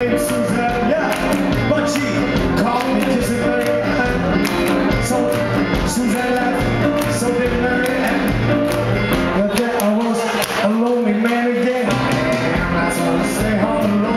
Suzanne, yeah, but she called. So did But then I was a lonely man again. And I was to stay home alone.